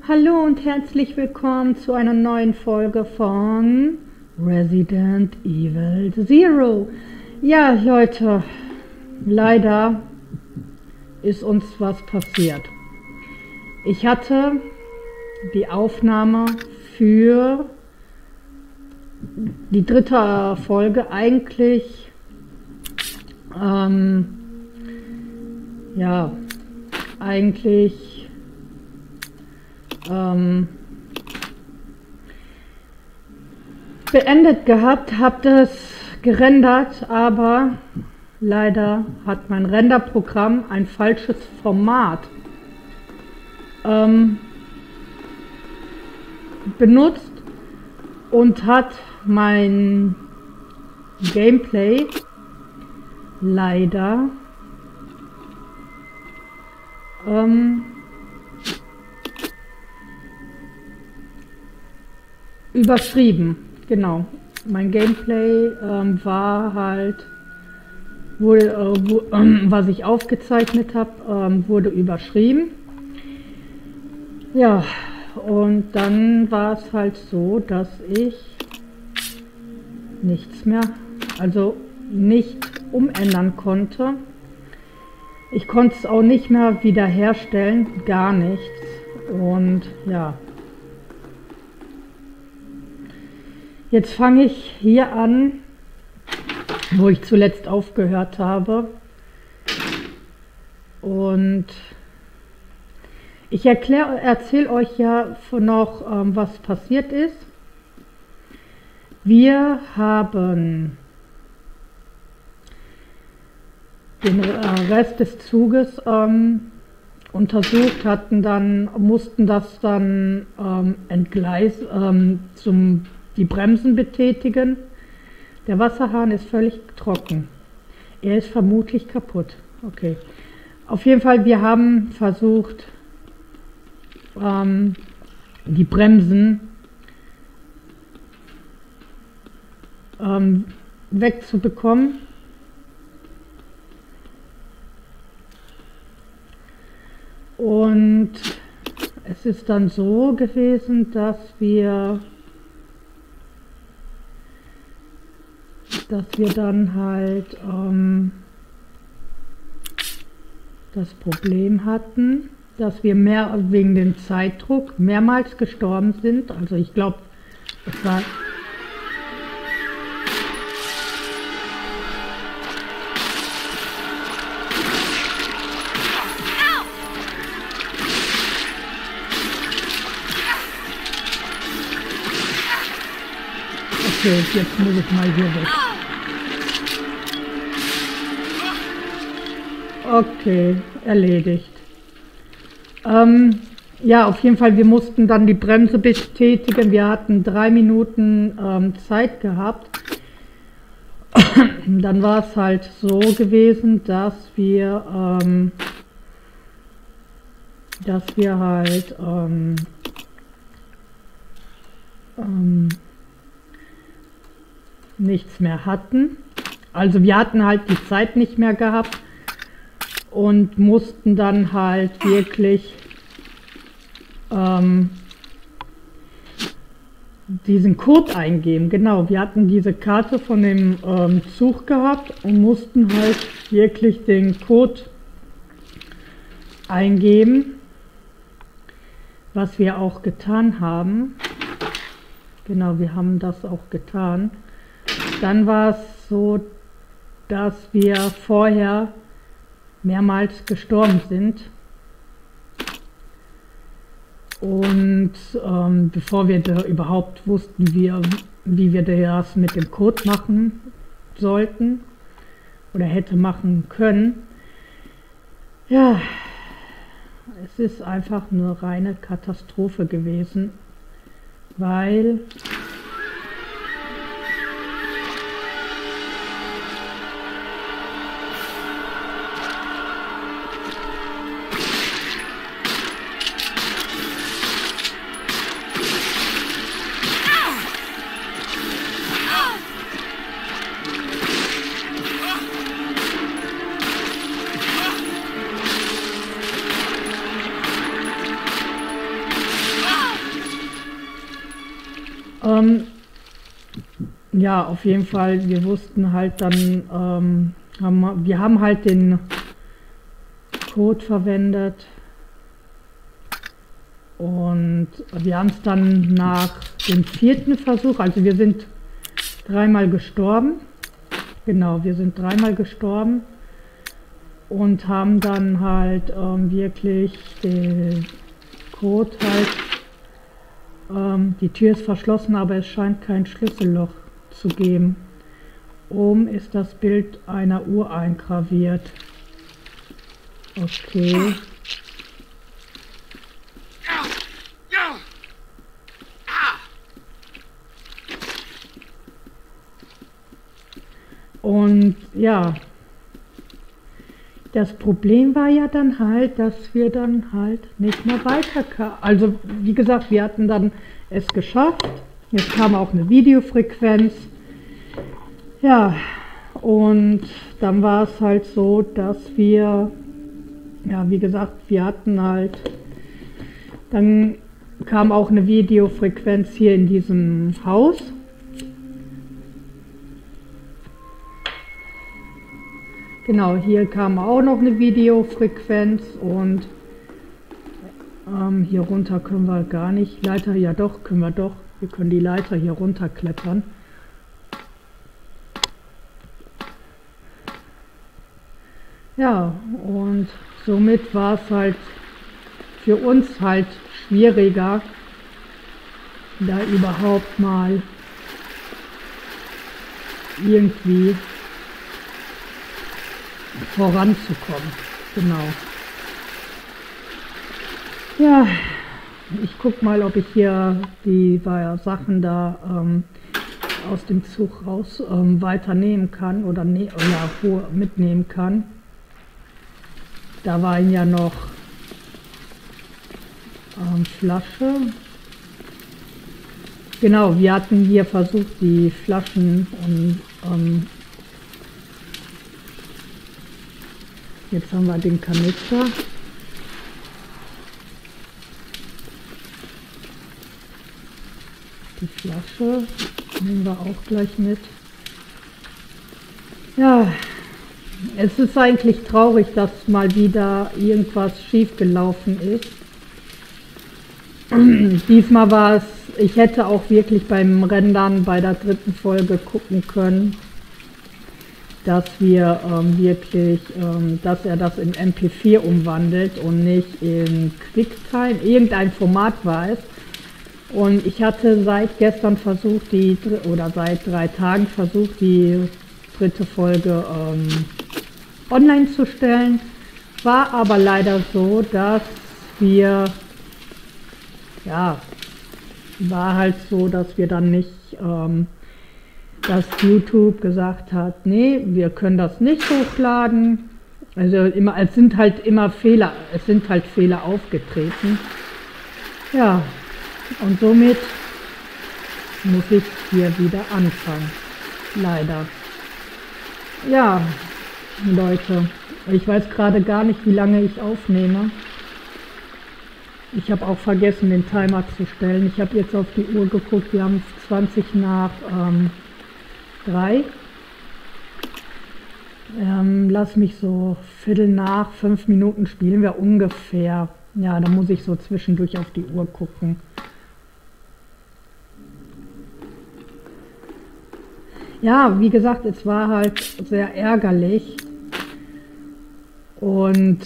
Hallo und herzlich willkommen zu einer neuen Folge von Resident Evil Zero. Ja, Leute, leider ist uns was passiert. Ich hatte die Aufnahme für die dritte Folge eigentlich ähm, ja eigentlich ähm, beendet gehabt, habe das gerendert, aber leider hat mein Renderprogramm ein falsches Format. Ähm, benutzt und hat mein Gameplay leider ähm, überschrieben. Genau. Mein Gameplay ähm, war halt, wurde, äh, wo, äh, was ich aufgezeichnet habe, ähm, wurde überschrieben. Ja, und dann war es halt so, dass ich nichts mehr, also nicht umändern konnte. Ich konnte es auch nicht mehr wiederherstellen, gar nichts. Und ja. Jetzt fange ich hier an, wo ich zuletzt aufgehört habe. Und ich erzähle euch ja noch, ähm, was passiert ist. Wir haben den äh, Rest des Zuges ähm, untersucht, hatten dann, mussten das dann ähm, entgleis, ähm, zum, die Bremsen betätigen. Der Wasserhahn ist völlig trocken. Er ist vermutlich kaputt. Okay. Auf jeden Fall, wir haben versucht, ähm, die Bremsen ähm, wegzubekommen. Und es ist dann so gewesen, dass wir, dass wir dann halt ähm, das Problem hatten, dass wir mehr wegen dem Zeitdruck mehrmals gestorben sind. Also ich glaube, es war Okay, jetzt muss ich mal hier weg. Okay, erledigt. Ähm, ja, auf jeden Fall, wir mussten dann die Bremse bestätigen. Wir hatten drei Minuten ähm, Zeit gehabt. dann war es halt so gewesen, dass wir, ähm, dass wir halt ähm, ähm, nichts mehr hatten. Also wir hatten halt die Zeit nicht mehr gehabt und mussten dann halt wirklich ähm, diesen Code eingeben. Genau, wir hatten diese Karte von dem ähm, Zug gehabt und mussten halt wirklich den Code eingeben, was wir auch getan haben. Genau, wir haben das auch getan. Dann war es so, dass wir vorher mehrmals gestorben sind. Und ähm, bevor wir da überhaupt wussten, wie, wie wir das mit dem Code machen sollten oder hätte machen können, ja, es ist einfach eine reine Katastrophe gewesen, weil Ähm, ja, auf jeden Fall, wir wussten halt dann, ähm, haben, wir haben halt den Code verwendet und wir haben es dann nach dem vierten Versuch, also wir sind dreimal gestorben, genau, wir sind dreimal gestorben und haben dann halt ähm, wirklich den Code halt, ähm, die Tür ist verschlossen, aber es scheint kein Schlüsselloch zu geben. Oben ist das Bild einer Uhr eingraviert. Okay. Und ja, das Problem war ja dann halt, dass wir dann halt nicht mehr weiterkamen. Also wie gesagt, wir hatten dann es geschafft. Jetzt kam auch eine Videofrequenz. Ja, und dann war es halt so, dass wir, ja, wie gesagt, wir hatten halt, dann kam auch eine Videofrequenz hier in diesem Haus. Genau, hier kam auch noch eine Videofrequenz und ähm, hier runter können wir gar nicht. Leiter, ja doch, können wir doch. Wir können die Leiter hier runter klettern. Ja, und somit war es halt für uns halt schwieriger, da überhaupt mal irgendwie voranzukommen. Genau. Ja, ich guck mal, ob ich hier die Sachen da ähm, aus dem Zug raus ähm, weiternehmen kann oder, ne oder mitnehmen kann. Da waren ja noch ähm, Flasche. Genau, wir hatten hier versucht, die Flaschen und ähm, Jetzt haben wir den Kanister. Die Flasche nehmen wir auch gleich mit. Ja, es ist eigentlich traurig, dass mal wieder irgendwas schiefgelaufen ist. Diesmal war es, ich hätte auch wirklich beim Rendern bei der dritten Folge gucken können, dass wir ähm, wirklich, ähm, dass er das in MP4 umwandelt und nicht in QuickTime. Irgendein Format war es. Und ich hatte seit gestern versucht, die oder seit drei Tagen versucht, die dritte Folge ähm, online zu stellen. War aber leider so, dass wir, ja, war halt so, dass wir dann nicht ähm, dass YouTube gesagt hat, nee, wir können das nicht hochladen. Also immer, es sind halt immer Fehler, es sind halt Fehler aufgetreten. Ja, und somit muss ich hier wieder anfangen. Leider. Ja, Leute, ich weiß gerade gar nicht, wie lange ich aufnehme. Ich habe auch vergessen, den Timer zu stellen. Ich habe jetzt auf die Uhr geguckt, wir haben 20 nach ähm, drei. Ähm, lass mich so Viertel nach fünf Minuten spielen wir ungefähr. Ja, da muss ich so zwischendurch auf die Uhr gucken. Ja, wie gesagt, es war halt sehr ärgerlich. Und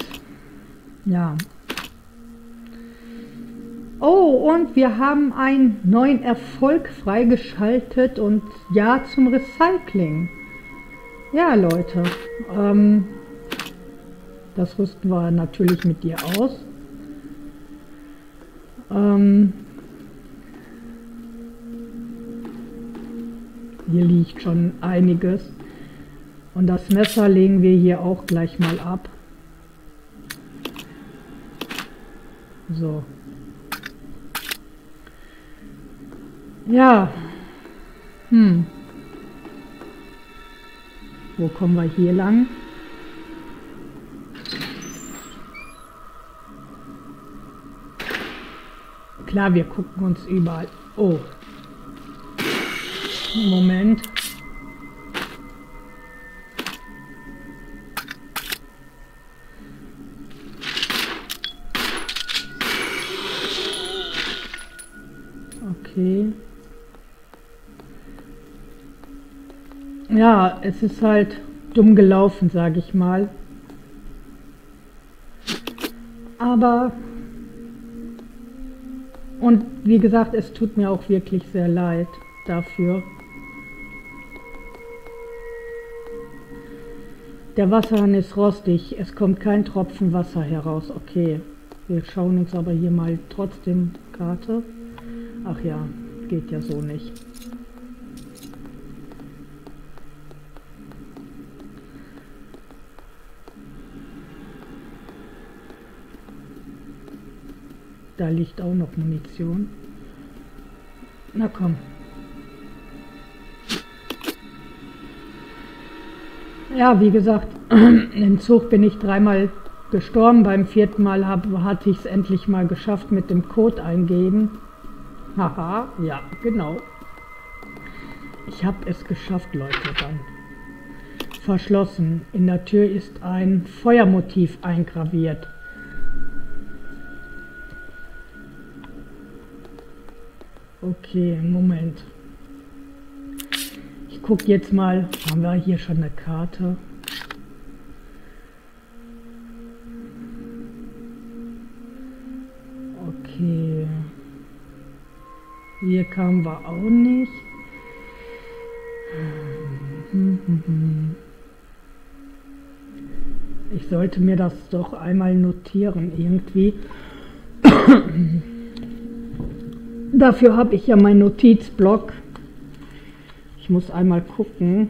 ja, Oh, und wir haben einen neuen Erfolg freigeschaltet und ja zum Recycling. Ja, Leute, ähm, das rüsten wir natürlich mit dir aus. Ähm, hier liegt schon einiges. Und das Messer legen wir hier auch gleich mal ab. So. Ja. Hm. Wo kommen wir hier lang? Klar, wir gucken uns überall. Oh. Moment. Okay. Ja, es ist halt dumm gelaufen, sage ich mal. Aber und wie gesagt, es tut mir auch wirklich sehr leid dafür. Der Wasserhahn ist rostig, es kommt kein Tropfen Wasser heraus. Okay, wir schauen uns aber hier mal trotzdem Karte. Ach ja, geht ja so nicht. Da liegt auch noch Munition. Na komm. Ja, wie gesagt, im Zug bin ich dreimal gestorben. Beim vierten Mal hab, hatte ich es endlich mal geschafft mit dem Code eingeben. Haha, ja, genau. Ich habe es geschafft, Leute, dann. Verschlossen. In der Tür ist ein Feuermotiv eingraviert. Okay, Moment. Ich gucke jetzt mal. Haben wir hier schon eine Karte? Okay. Hier kamen wir auch nicht. Ich sollte mir das doch einmal notieren irgendwie. Dafür habe ich ja meinen Notizblock. Ich muss einmal gucken.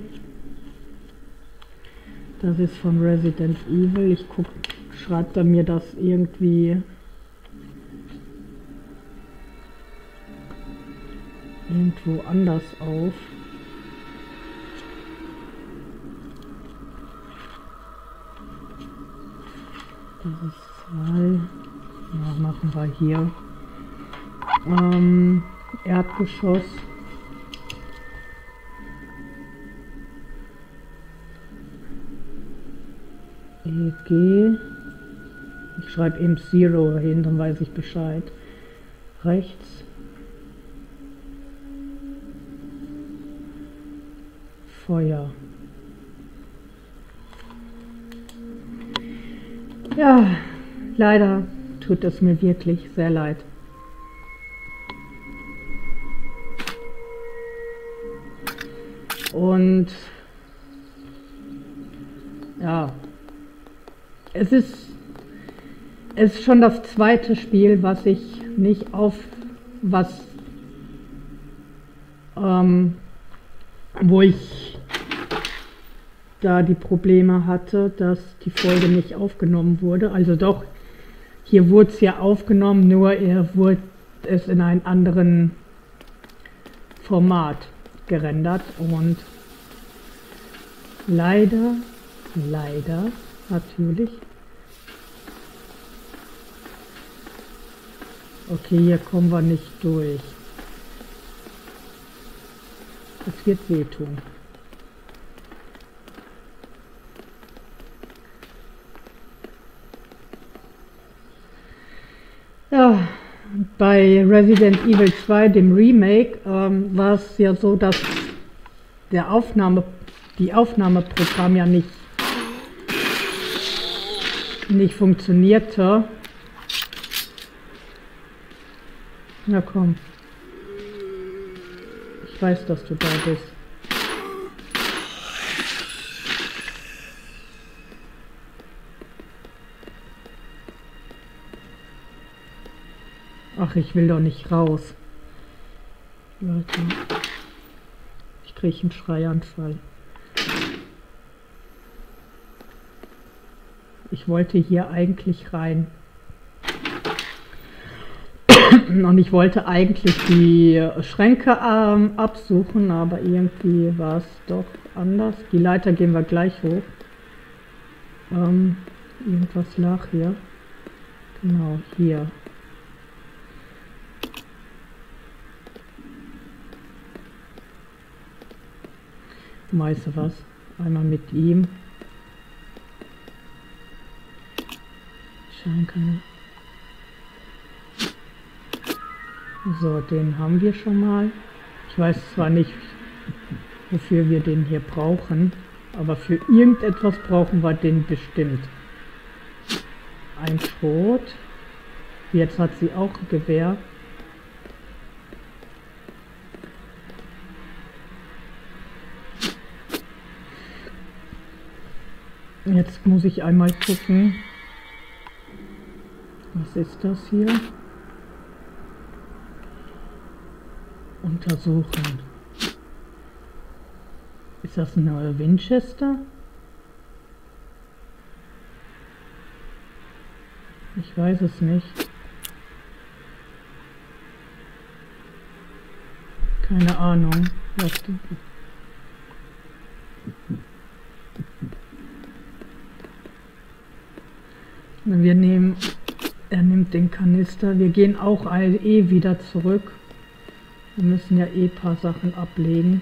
Das ist von Resident Evil. Ich gucke, schreibt er mir das irgendwie irgendwo anders auf. Das ist zwei. Ja, machen wir hier ähm, Erdgeschoss. EG. Ich schreibe eben Zero hin, dann weiß ich Bescheid. Rechts. Feuer. Ja, leider tut es mir wirklich sehr leid. Und ja, es ist, es ist schon das zweite Spiel, was ich nicht auf was, ähm, wo ich da die Probleme hatte, dass die Folge nicht aufgenommen wurde. Also doch, hier wurde es ja aufgenommen, nur er wurde es in einem anderen Format gerendert und leider, leider natürlich. Okay, hier kommen wir nicht durch. Das wird wehtun. Ja, bei Resident Evil 2, dem Remake, ähm, war es ja so, dass der Aufnahme, die Aufnahmeprogramm ja nicht, nicht funktionierte. Na komm. Ich weiß, dass du da bist. Ach, ich will doch nicht raus. Leute. Ich kriege einen Schreianfall. Ich wollte hier eigentlich rein. Und ich wollte eigentlich die Schränke ähm, absuchen, aber irgendwie war es doch anders. Die Leiter gehen wir gleich hoch. Ähm, irgendwas lag hier. Genau, hier. Weißt du was? Einmal mit ihm. Scheinkanne. So, den haben wir schon mal. Ich weiß zwar nicht, wofür wir den hier brauchen, aber für irgendetwas brauchen wir den bestimmt. Ein Schrot. Jetzt hat sie auch ein Gewehr. Jetzt muss ich einmal gucken. Was ist das hier? Untersuchen. Ist das ein neuer Winchester? Ich weiß es nicht. Keine Ahnung. Wir nehmen, nimmt den Kanister. Wir gehen auch eh wieder zurück. Wir müssen ja eh paar Sachen ablegen.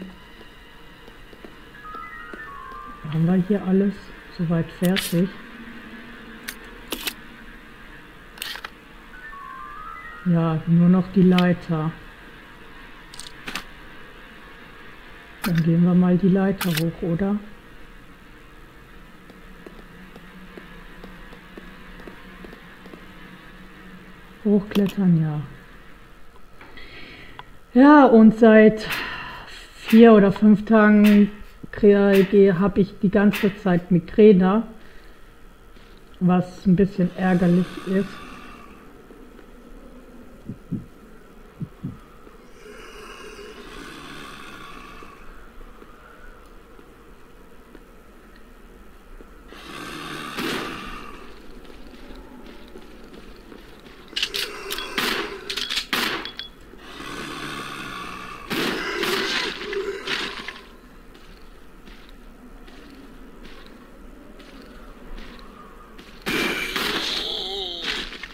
Haben wir hier alles soweit fertig? Ja, nur noch die Leiter. Dann gehen wir mal die Leiter hoch, oder? Hochklettern, ja. Ja, und seit vier oder fünf Tagen habe ich die ganze Zeit Migräne, was ein bisschen ärgerlich ist.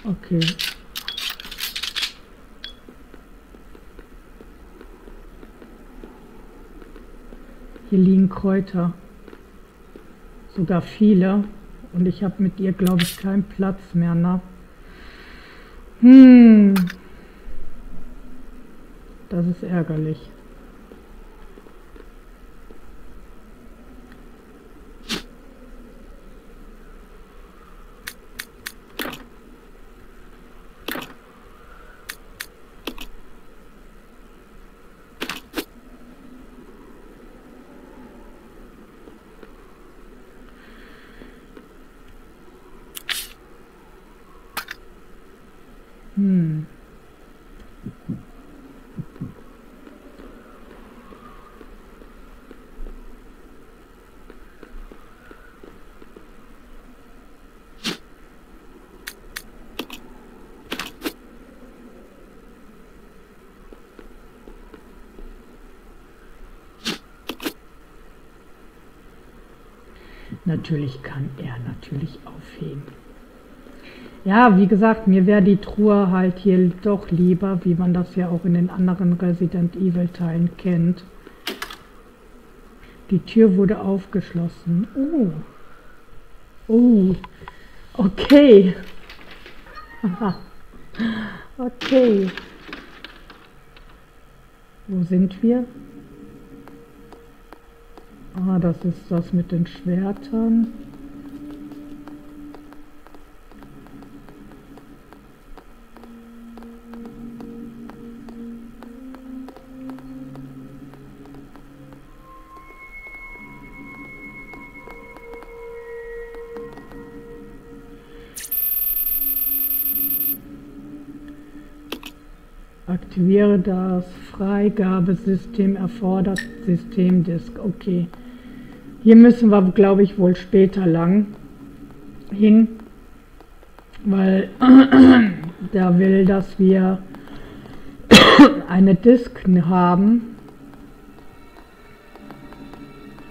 Okay. Hier liegen Kräuter. Sogar viele. Und ich habe mit ihr, glaube ich, keinen Platz mehr, ne? Hm. Das ist ärgerlich. Hm. Natürlich kann er natürlich aufheben. Ja, wie gesagt, mir wäre die Truhe halt hier doch lieber, wie man das ja auch in den anderen Resident Evil Teilen kennt. Die Tür wurde aufgeschlossen. Oh. Oh. Okay. okay. Wo sind wir? Ah, das ist das mit den Schwertern. Aktiviere das Freigabesystem erfordert Systemdisk. Okay. Hier müssen wir, glaube ich, wohl später lang hin, weil der will, dass wir eine Disk haben.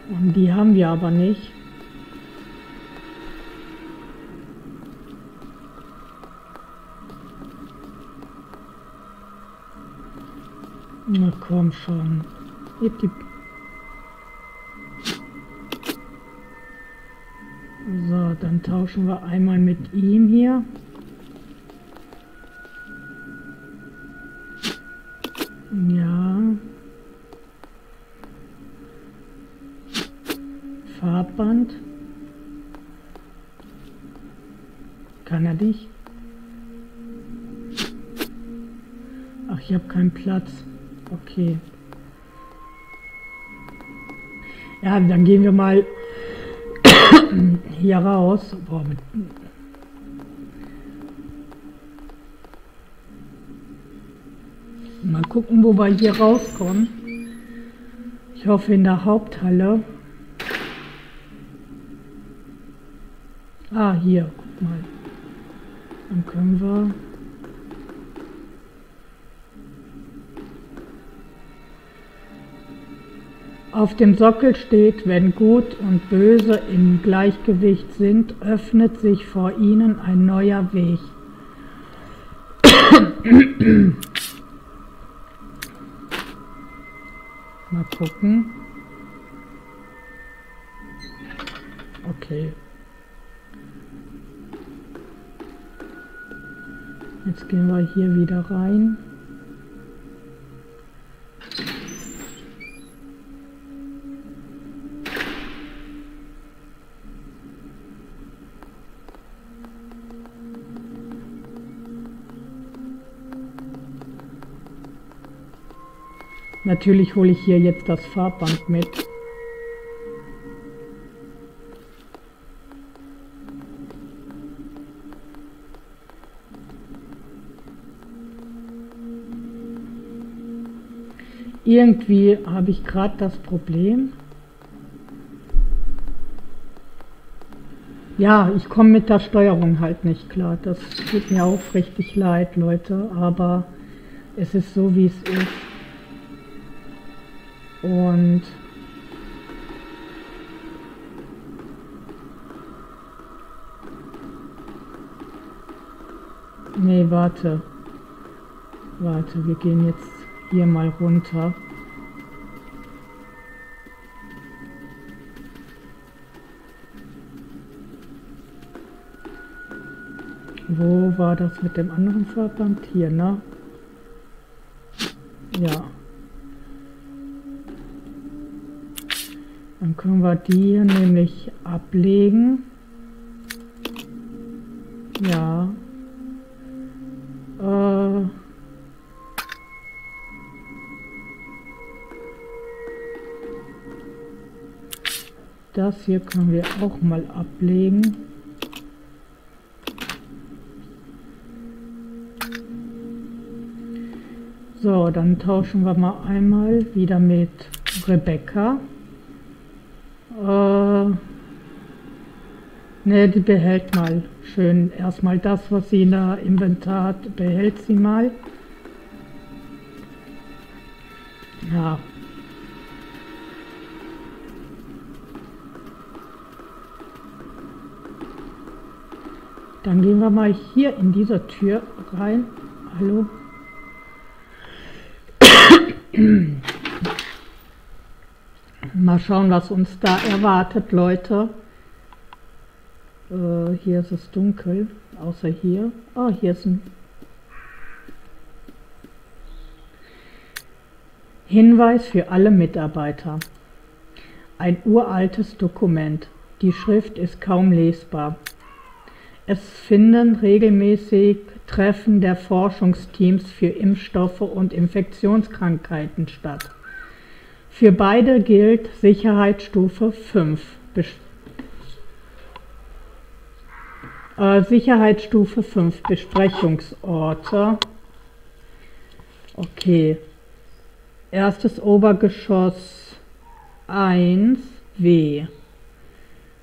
Und die haben wir aber nicht. Na komm schon. Gib Dann tauschen wir einmal mit ihm hier. Ja. Farbband. Kann er dich? Ach, ich habe keinen Platz. Okay. Ja, dann gehen wir mal hier raus. Boah, mit mal gucken, wo wir hier rauskommen. Ich hoffe in der Haupthalle. Ah, hier, guck mal. Dann können wir... Auf dem Sockel steht, wenn Gut und Böse im Gleichgewicht sind, öffnet sich vor ihnen ein neuer Weg. Mal gucken. Okay. Jetzt gehen wir hier wieder rein. Natürlich hole ich hier jetzt das Farbband mit. Irgendwie habe ich gerade das Problem. Ja, ich komme mit der Steuerung halt nicht klar. Das tut mir auch richtig leid, Leute, aber es ist so, wie es ist. Und Nee, warte. Warte, wir gehen jetzt hier mal runter. Wo war das mit dem anderen Farbband? Hier, ne? Ja. Können wir die hier nämlich ablegen. Ja. Äh. Das hier können wir auch mal ablegen. So, dann tauschen wir mal einmal wieder mit Rebecca. Ne, die behält mal schön erstmal das, was sie in der Inventar hat, behält sie mal. Ja. Dann gehen wir mal hier in diese Tür rein. Hallo? Mal schauen, was uns da erwartet, Leute. Äh, hier ist es dunkel, außer hier. Oh, hier ist ein Hinweis für alle Mitarbeiter. Ein uraltes Dokument. Die Schrift ist kaum lesbar. Es finden regelmäßig Treffen der Forschungsteams für Impfstoffe und Infektionskrankheiten statt. Für beide gilt Sicherheitsstufe 5. Äh, Sicherheitsstufe 5 Besprechungsorte. Okay. Erstes Obergeschoss 1W.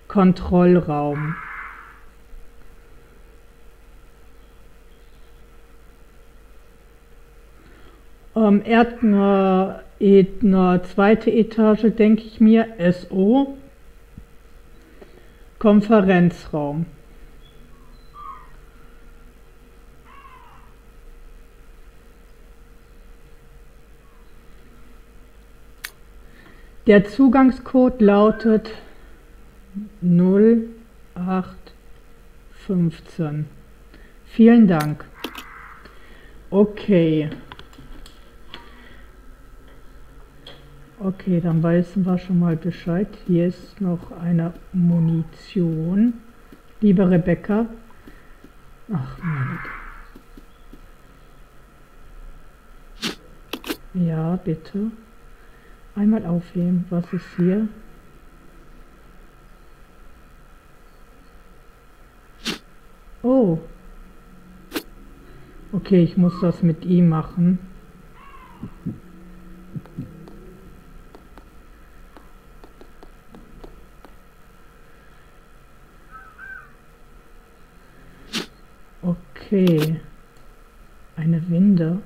Kontrollraum. Ähm, Erdner eine zweite Etage, denke ich mir, SO, Konferenzraum. Der Zugangscode lautet 08 15. Vielen Dank. Okay. Okay, dann wissen wir schon mal Bescheid. Hier ist noch eine Munition. Liebe Rebecca. Ach, meine Ja, bitte. Einmal aufheben. Was ist hier? Oh. Okay, ich muss das mit ihm machen. Okay. Eine Winde.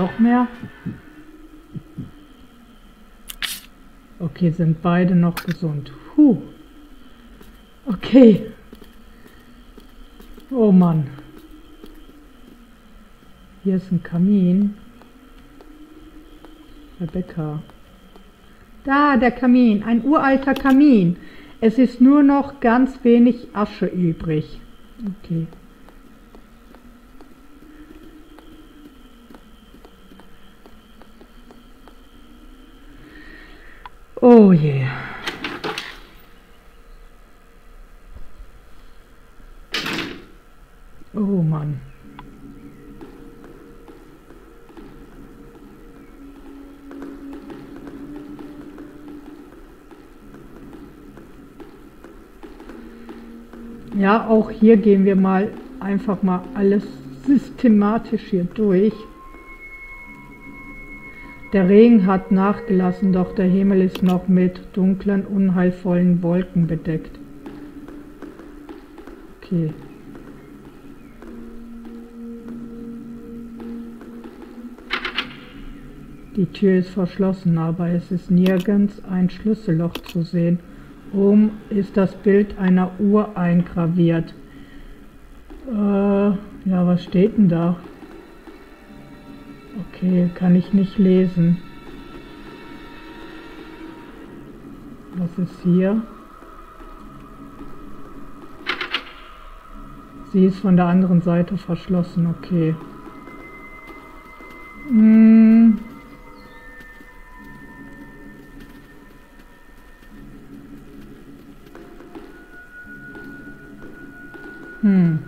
Noch mehr. Okay, sind beide noch gesund. Puh. Okay. Oh Mann. Hier ist ein Kamin. Rebecca. Da, der Kamin. Ein uralter Kamin. Es ist nur noch ganz wenig Asche übrig. Okay. Oh je. Oh Mann. Ja, auch hier gehen wir mal einfach mal alles systematisch hier durch. Der Regen hat nachgelassen, doch der Himmel ist noch mit dunklen, unheilvollen Wolken bedeckt. Okay. Die Tür ist verschlossen, aber es ist nirgends ein Schlüsselloch zu sehen. Oben ist das Bild einer Uhr eingraviert. Äh, ja, was steht denn da? Okay, kann ich nicht lesen. Was ist hier? Sie ist von der anderen Seite verschlossen, okay. Hm. Hm.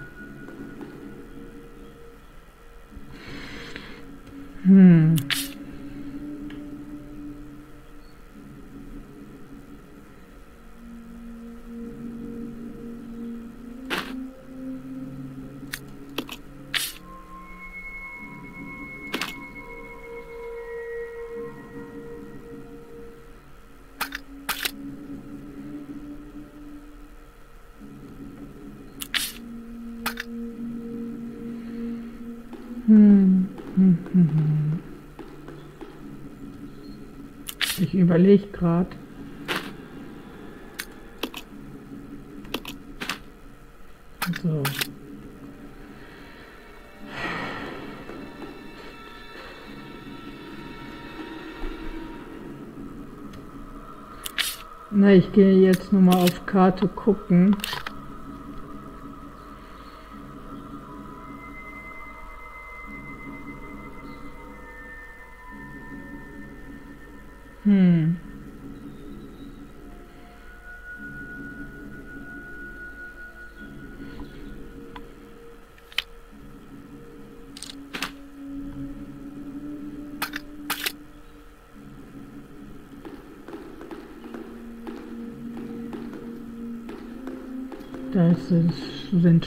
Überlege gerade. So. Na, ich gehe jetzt nochmal auf Karte gucken.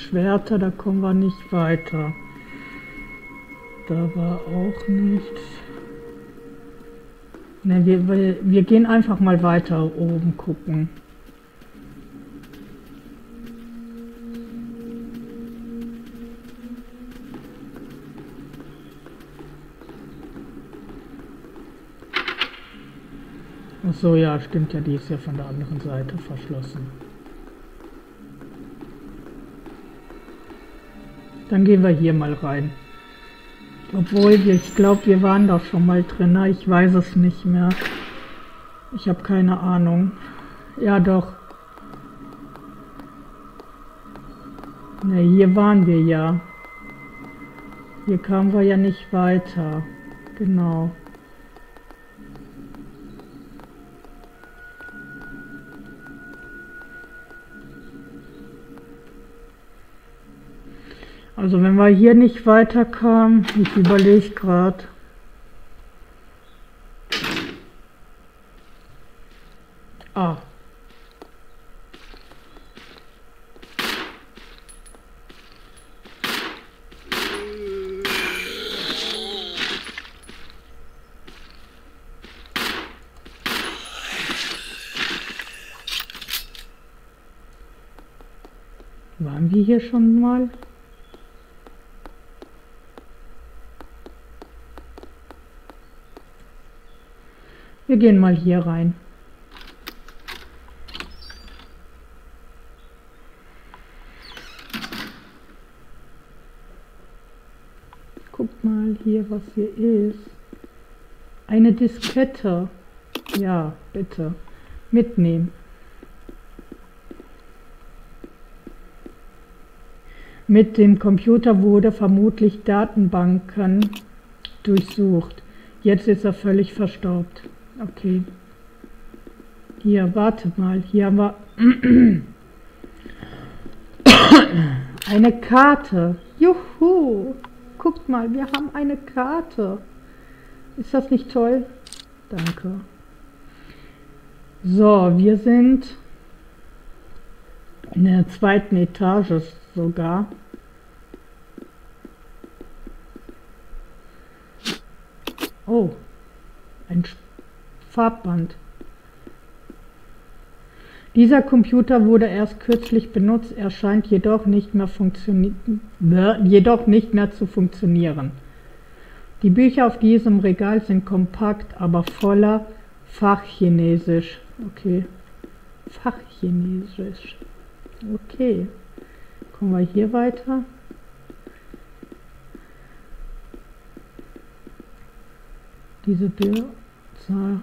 Schwerter, da kommen wir nicht weiter. Da war auch nichts. Ne, wir, wir, wir gehen einfach mal weiter oben gucken. Ach so, ja, stimmt ja, die ist ja von der anderen Seite verschlossen. Dann gehen wir hier mal rein. Obwohl, ich glaube, wir waren da schon mal drin. Ich weiß es nicht mehr. Ich habe keine Ahnung. Ja, doch. Ne, hier waren wir ja. Hier kamen wir ja nicht weiter. Genau. Also wenn wir hier nicht weiterkamen, ich überlege gerade. Ah. Waren wir hier schon mal? Wir gehen mal hier rein. Guckt mal hier, was hier ist. Eine Diskette. Ja, bitte. Mitnehmen. Mit dem Computer wurde vermutlich Datenbanken durchsucht. Jetzt ist er völlig verstaubt. Okay. Hier, warte mal. Hier haben wir eine Karte. Juhu. Guckt mal, wir haben eine Karte. Ist das nicht toll? Danke. So, wir sind in der zweiten Etage sogar. Oh, ein Farbband. Dieser Computer wurde erst kürzlich benutzt, er scheint jedoch nicht mehr, jedoch nicht mehr zu funktionieren. Die Bücher auf diesem Regal sind kompakt, aber voller Fachchinesisch. Okay. Fachchinesisch. Okay. Kommen wir hier weiter. Diese Zahl.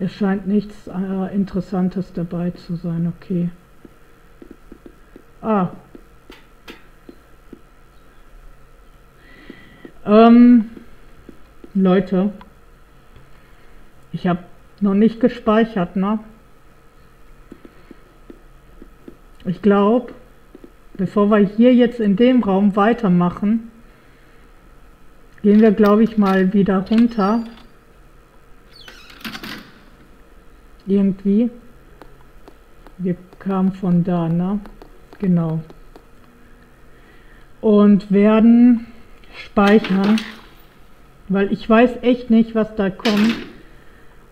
Es scheint nichts äh, Interessantes dabei zu sein, okay. Ah. Ähm, Leute, ich habe noch nicht gespeichert, ne? Ich glaube, bevor wir hier jetzt in dem Raum weitermachen, gehen wir, glaube ich, mal wieder runter irgendwie. Wir kamen von da, ne? Genau. Und werden speichern, weil ich weiß echt nicht, was da kommt.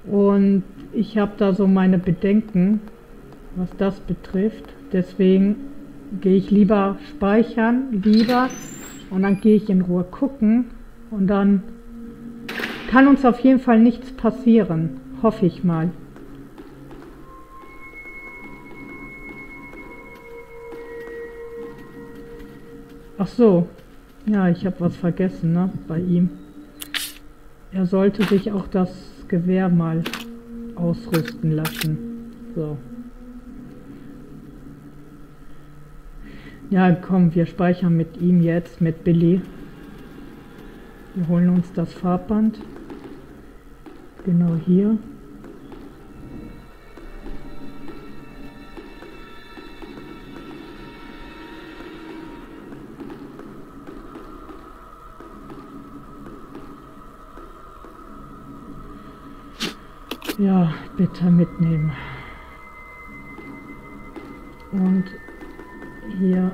Und ich habe da so meine Bedenken, was das betrifft. Deswegen gehe ich lieber speichern, lieber. Und dann gehe ich in Ruhe gucken. Und dann kann uns auf jeden Fall nichts passieren. Hoffe ich mal. Ach so. Ja, ich habe was vergessen, ne? Bei ihm. Er sollte sich auch das Gewehr mal ausrüsten lassen. So. Ja, komm, wir speichern mit ihm jetzt, mit Billy. Wir holen uns das Farbband. Genau hier. Ja, bitte mitnehmen. Und hier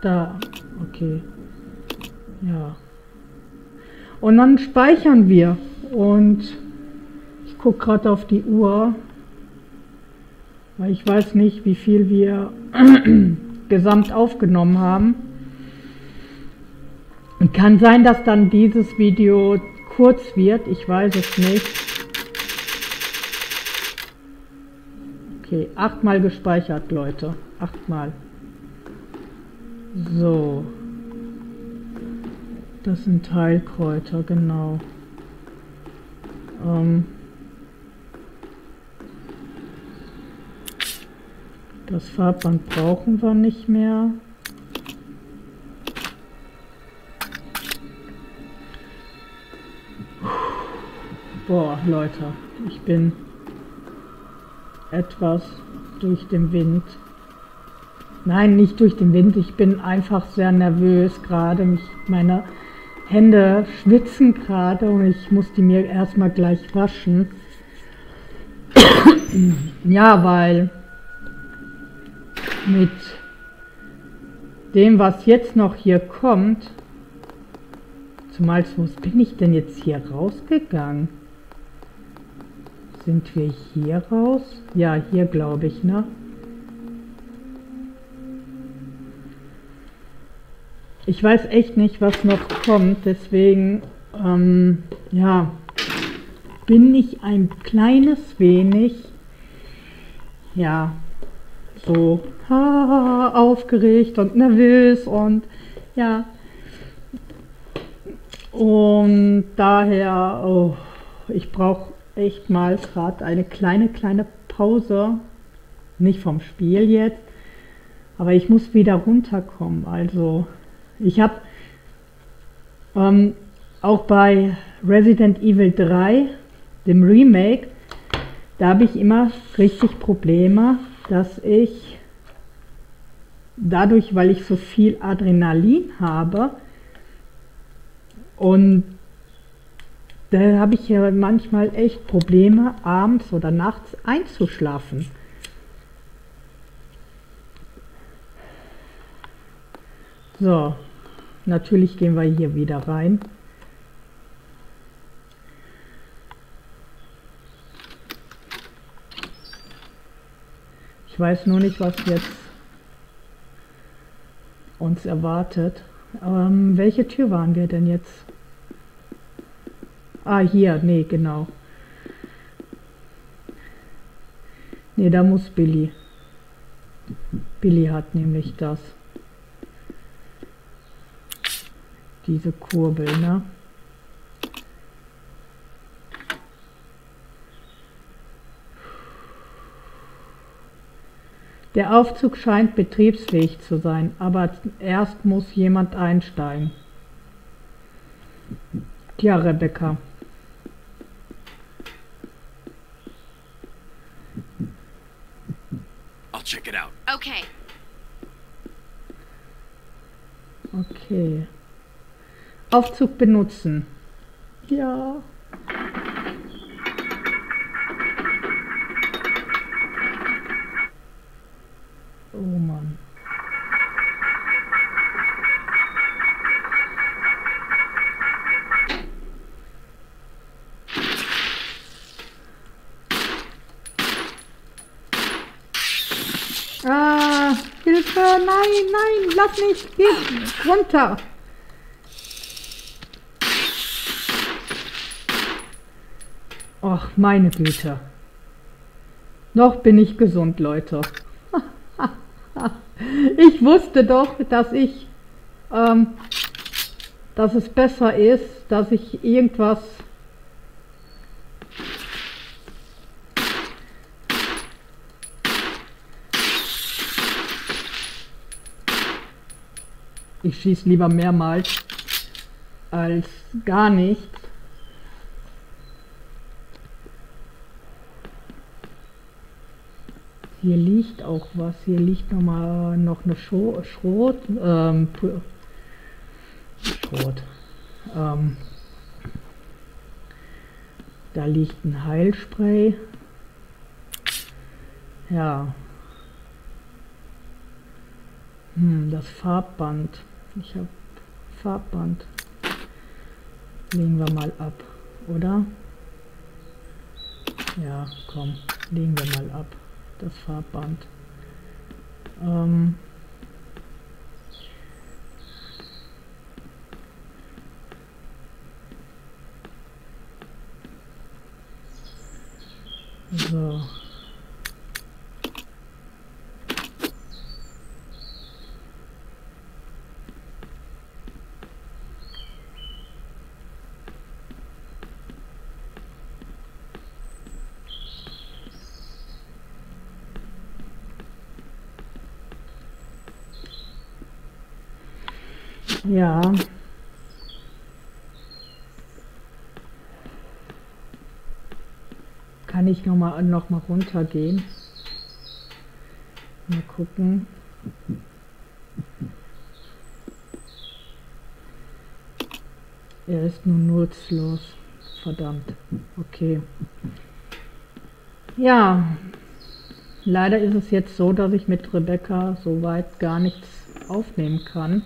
da. Okay. Ja. Und dann speichern wir. Und ich gucke gerade auf die Uhr, weil ich weiß nicht, wie viel wir gesamt aufgenommen haben. Und kann sein, dass dann dieses Video kurz wird. Ich weiß es nicht. Okay, achtmal gespeichert, Leute. Achtmal. So. Das sind Heilkräuter, genau. Ähm das Farbband brauchen wir nicht mehr. Boah, Leute, ich bin etwas durch den Wind. Nein, nicht durch den Wind. Ich bin einfach sehr nervös gerade. meine Hände schwitzen gerade und ich muss die mir erstmal gleich waschen. ja, weil mit dem, was jetzt noch hier kommt, zumal wo bin ich denn jetzt hier rausgegangen? Sind wir hier raus? Ja, hier glaube ich, ne? Ich weiß echt nicht, was noch kommt, deswegen, ähm, ja, bin ich ein kleines wenig, ja, so ha, aufgeregt und nervös und ja, und daher, oh, ich brauche echt mal gerade eine kleine, kleine Pause. Nicht vom Spiel jetzt, aber ich muss wieder runterkommen. Also ich habe ähm, auch bei Resident Evil 3, dem Remake, da habe ich immer richtig Probleme, dass ich dadurch, weil ich so viel Adrenalin habe und da habe ich ja manchmal echt Probleme, abends oder nachts einzuschlafen. So, natürlich gehen wir hier wieder rein. Ich weiß nur nicht, was jetzt uns erwartet. Ähm, welche Tür waren wir denn jetzt? Ah, hier, nee, genau. Nee, da muss Billy. Billy hat nämlich das. Diese Kurbel, ne? Der Aufzug scheint betriebsfähig zu sein, aber erst muss jemand einsteigen. Tja, Rebecca. Check it out. Okay. Okay. Aufzug benutzen. Ja. Nein, nein, lass mich, geh runter. Ach, meine Güte. Noch bin ich gesund, Leute. ich wusste doch, dass ich, ähm, dass es besser ist, dass ich irgendwas Ich schieße lieber mehrmals als gar nicht. Hier liegt auch was. Hier liegt noch mal noch eine Scho Schrot. Ähm, Schrot. Ähm, da liegt ein Heilspray. Ja. Hm, das Farbband. Ich habe Farbband. Legen wir mal ab, oder? Ja, komm, legen wir mal ab. Das Farbband. Ähm so. Ja. Kann ich noch mal, noch mal runtergehen? Mal gucken. Er ist nun nutzlos. Verdammt. Okay. Ja. Leider ist es jetzt so, dass ich mit Rebecca soweit gar nichts aufnehmen kann.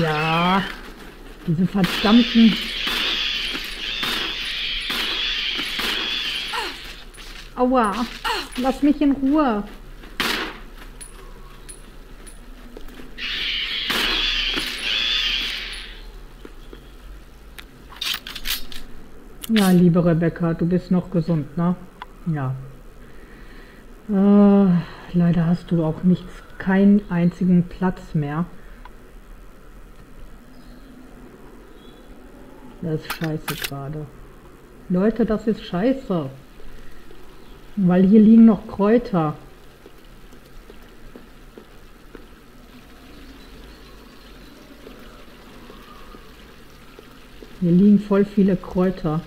Ja, diese verdammten... Aua, lass mich in Ruhe. Ja, liebe Rebecca, du bist noch gesund, ne? Ja. Äh, leider hast du auch nichts, keinen einzigen Platz mehr. Das ist scheiße gerade. Leute, das ist scheiße. Weil hier liegen noch Kräuter. Hier liegen voll viele Kräuter.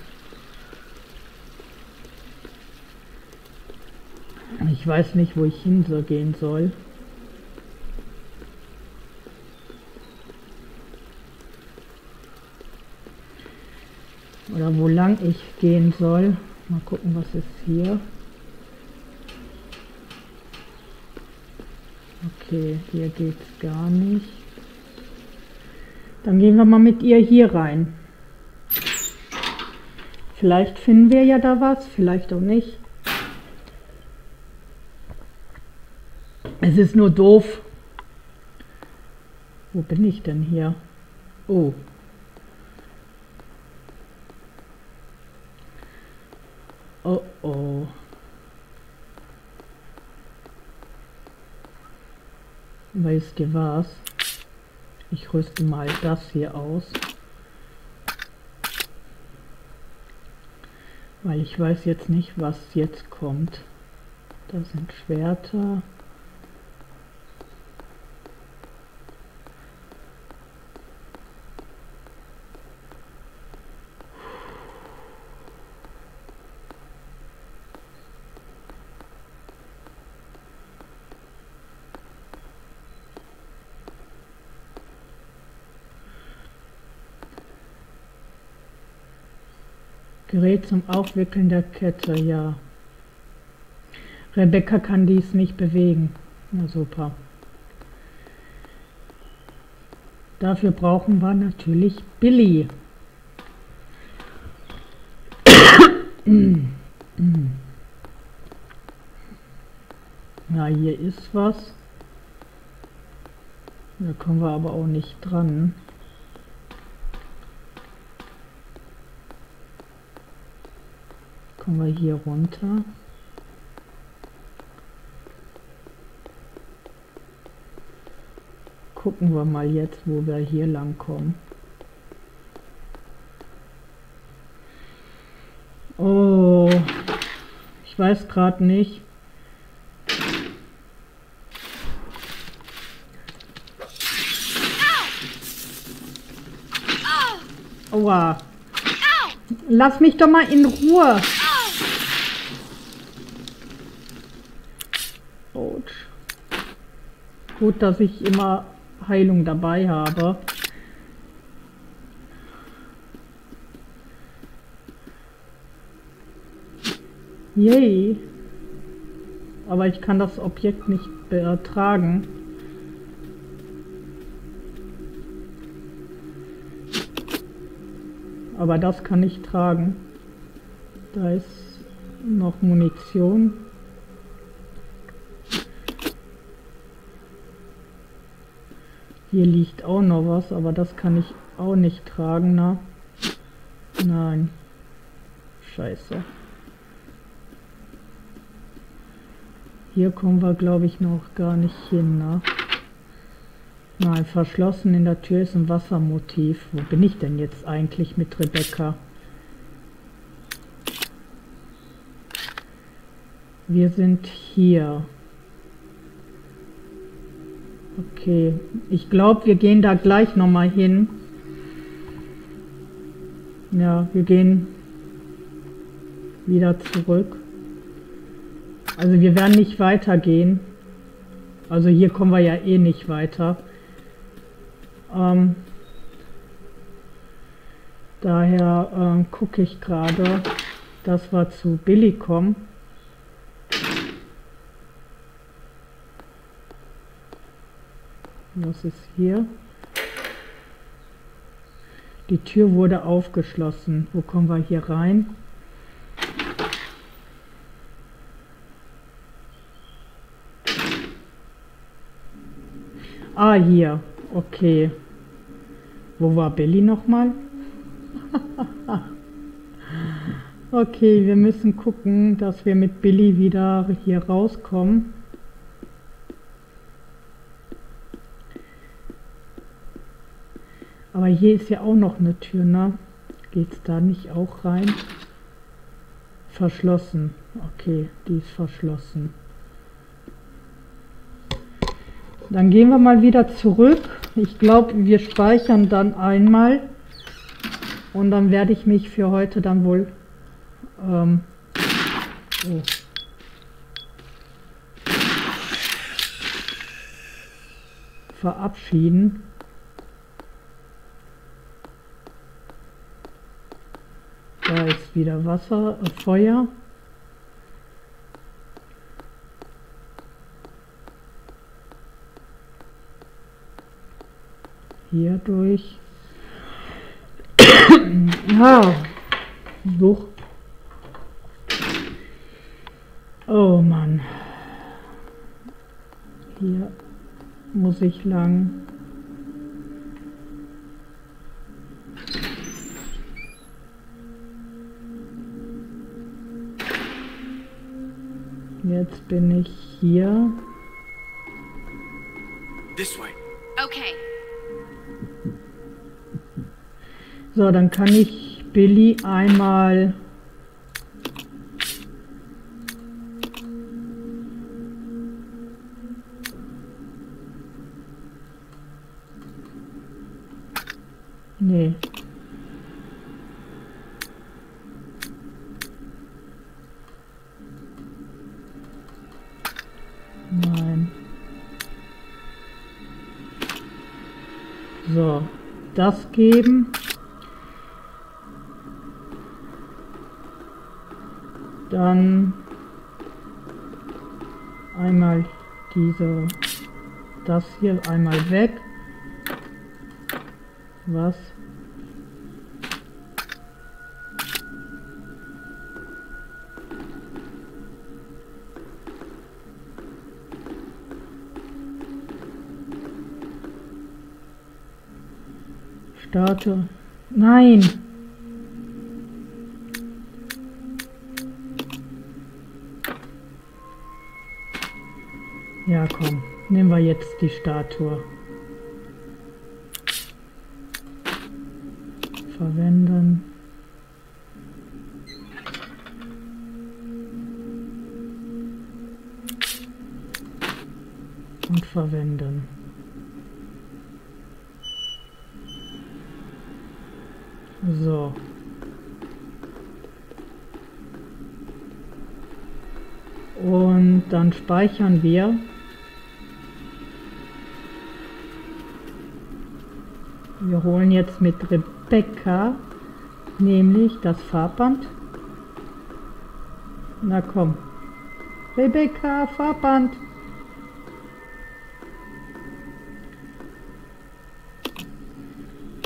Ich weiß nicht, wo ich hingehen soll. oder wo lang ich gehen soll. Mal gucken, was ist hier. Okay, hier geht es gar nicht. Dann gehen wir mal mit ihr hier rein. Vielleicht finden wir ja da was, vielleicht auch nicht. Es ist nur doof. Wo bin ich denn hier? Oh, Oh oh. Weißt ihr was? Ich rüste mal das hier aus. Weil ich weiß jetzt nicht, was jetzt kommt. Da sind Schwerter. Zum Aufwickeln der Kette, ja. Rebecca kann dies nicht bewegen. Na super. Dafür brauchen wir natürlich Billy. Ja, hier ist was. Da kommen wir aber auch nicht dran. kommen wir hier runter. Gucken wir mal jetzt, wo wir hier lang kommen. Oh, ich weiß gerade nicht. Aua. Lass mich doch mal in Ruhe. Gut, dass ich immer Heilung dabei habe. Yay. Aber ich kann das Objekt nicht ertragen. Aber das kann ich tragen. Da ist noch Munition. Hier liegt auch noch was, aber das kann ich auch nicht tragen, na? Nein. Scheiße. Hier kommen wir, glaube ich, noch gar nicht hin, ne? Nein, verschlossen in der Tür ist ein Wassermotiv. Wo bin ich denn jetzt eigentlich mit Rebecca? Wir sind hier. Okay, ich glaube, wir gehen da gleich nochmal hin. Ja, wir gehen wieder zurück. Also wir werden nicht weitergehen. Also hier kommen wir ja eh nicht weiter. Ähm, daher ähm, gucke ich gerade, dass wir zu Billy kommen. Was ist hier? Die Tür wurde aufgeschlossen. Wo kommen wir hier rein? Ah, hier. Okay. Wo war Billy nochmal? okay, wir müssen gucken, dass wir mit Billy wieder hier rauskommen. Aber hier ist ja auch noch eine Tür, ne? Geht's da nicht auch rein? Verschlossen. Okay, die ist verschlossen. Dann gehen wir mal wieder zurück. Ich glaube, wir speichern dann einmal und dann werde ich mich für heute dann wohl ähm, oh. verabschieden. Da ist wieder Wasser, äh, Feuer. hier durch. ja, so. Oh Mann. Hier muss ich lang. Jetzt bin ich hier. This way. Okay. So, dann kann ich Billy einmal geben. Dann einmal diese, das hier einmal weg. Was? Statue. Nein! Ja, komm. Nehmen wir jetzt die Statue. Verwenden. Und verwenden. So. Und dann speichern wir. Wir holen jetzt mit Rebecca nämlich das Farbband. Na komm. Rebecca, Farbband.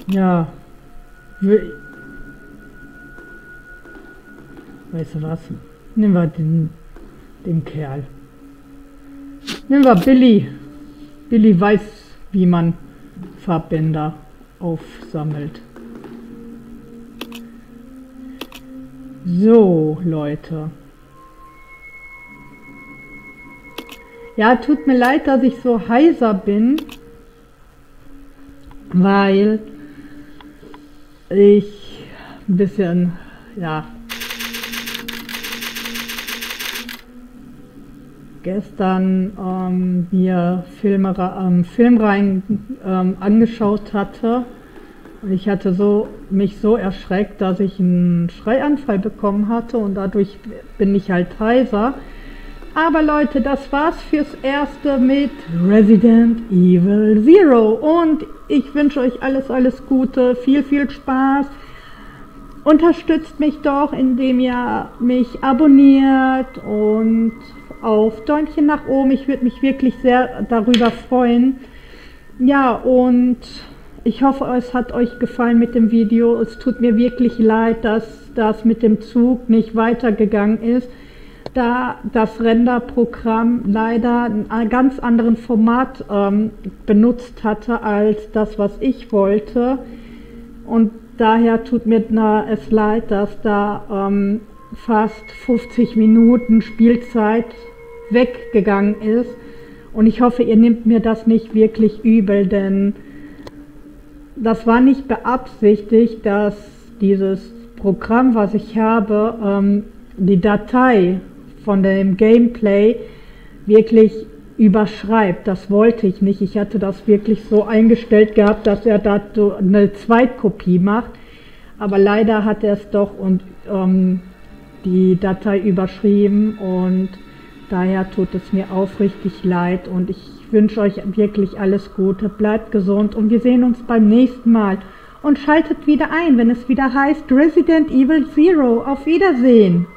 Ja. Weißt du was? Nehmen wir den, den Kerl. Nehmen wir Billy. Billy weiß, wie man Farbbänder aufsammelt. So, Leute. Ja, tut mir leid, dass ich so heiser bin, weil ich ein bisschen, ja, gestern ähm, mir Filme, ähm, Filmreihen ähm, angeschaut hatte. Und ich hatte so, mich so erschreckt, dass ich einen Schreianfall bekommen hatte und dadurch bin ich halt heiser. Aber Leute, das war's fürs Erste mit Resident Evil Zero. Und ich wünsche euch alles, alles Gute, viel, viel Spaß. Unterstützt mich doch, indem ihr mich abonniert und auf Däumchen nach oben. Ich würde mich wirklich sehr darüber freuen. Ja, und ich hoffe, es hat euch gefallen mit dem Video. Es tut mir wirklich leid, dass das mit dem Zug nicht weitergegangen ist, da das Renderprogramm leider ein ganz anderen Format ähm, benutzt hatte als das, was ich wollte. Und daher tut mir es leid, dass da ähm, fast 50 Minuten Spielzeit weggegangen ist. Und ich hoffe, ihr nehmt mir das nicht wirklich übel, denn das war nicht beabsichtigt, dass dieses Programm, was ich habe, ähm, die Datei von dem Gameplay wirklich überschreibt. Das wollte ich nicht. Ich hatte das wirklich so eingestellt gehabt, dass er da eine Zweitkopie macht. Aber leider hat er es doch und ähm, die Datei überschrieben und daher tut es mir aufrichtig leid und ich wünsche euch wirklich alles Gute, bleibt gesund und wir sehen uns beim nächsten Mal und schaltet wieder ein, wenn es wieder heißt Resident Evil Zero. Auf Wiedersehen!